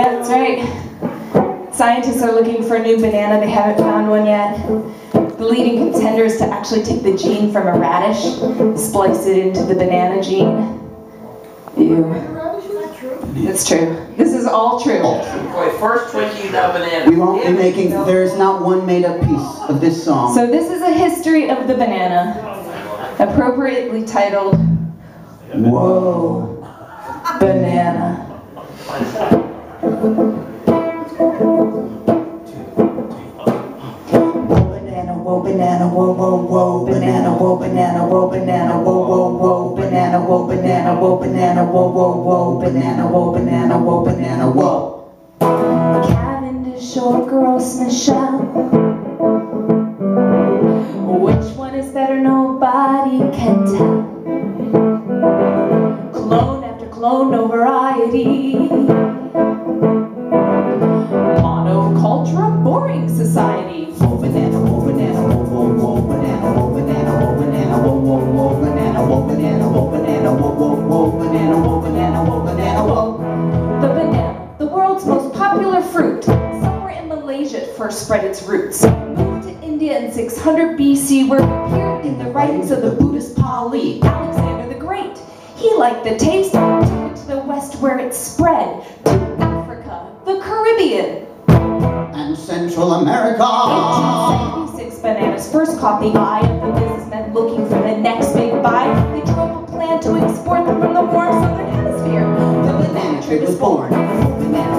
That's right. Scientists are looking for a new banana. They haven't found one yet. The leading contender is to actually take the gene from a radish, splice it into the banana gene. Ew. It's true. This is all true. Boy, first Twinkie, now banana. We won't be making, there is not one made up piece of this song. So this is a history of the banana, appropriately titled Whoa, Banana. Banana, whoa, whoa, whoa, banana, whoa, banana, whoa, banana, whoa, whoa, whoa, banana, whoa, banana, whoa, banana, whoa, whoa, whoa, banana, whoa, banana, whoa, banana, whoa. Cavendish or Gros Michel? Which one is better? Nobody can tell. Clone after clone, no variety. Monoculture, boring society. Whoa, banana, whoa, banana, whoa, whoa, whoa, banana, whoa, banana, whoa, banana, whoa, whoa, whoa, banana, whoa, banana, whoa, banana, whoa, whoa, whoa, banana, whoa, banana, whoa, banana, whoa. The banana, the world's most popular fruit. Somewhere in Malaysia it first spread its roots. Moved to India in 600 BC, where it appeared in the writings of the Buddhist Pali, Alexander the Great. He liked the taste, took it to the west where it spread, Caribbean. And Central America. 1876, bananas first caught the eye of the businessmen looking for the next big buy. They up a plan to export them from the warm southern hemisphere. The banana trade was born. Banana.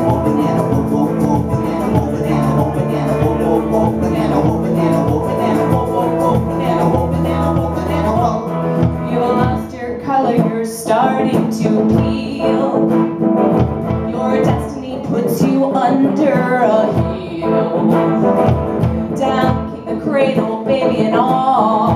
You lost your color, you're starting to peel. Under a heel. Down came the cradle, baby, and all.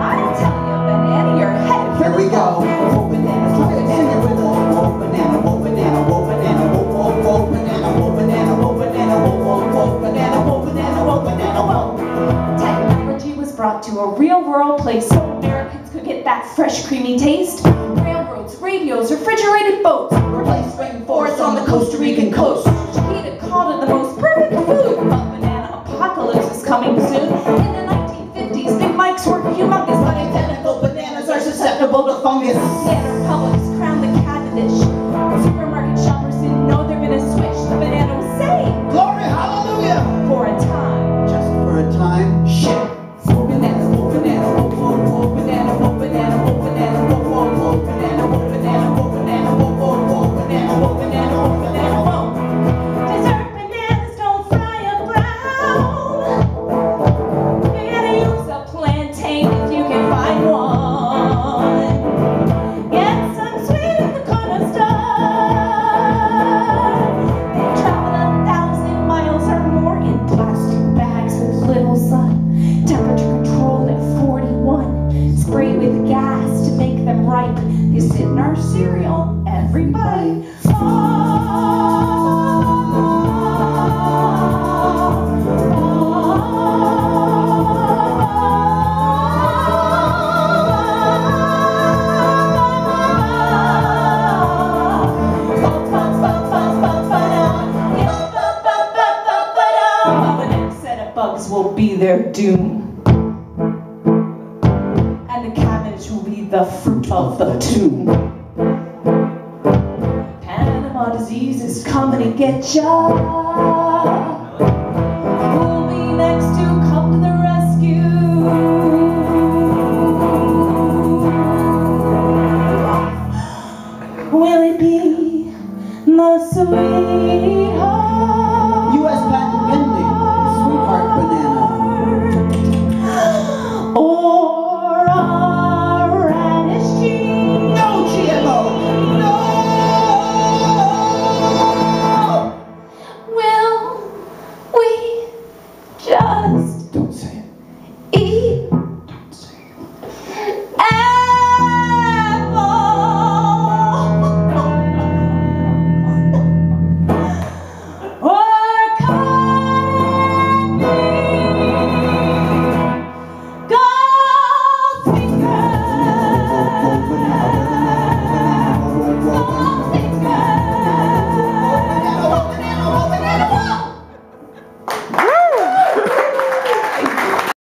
I tell you, banana, you're headed Here we go. Whoa, banana, try to stand there with a whoa, banana, whoa, banana, whoa, banana, whoa, whoa, whoa, banana, whoa, banana, whoa, banana, whoa, whoa, whoa, banana, whoa, banana, whoa, banana, whoa. Technology was brought to a real world place so Americans could get that fresh, creamy taste. Railroads, radios, refrigerated boats replaced rainforests on the Costa Rican coast. Chiquita called it the most perfect our cereal every bite. The next set of bugs will be their doom. And the cabbage will be the fruit of the tomb. Disease is coming to get ya.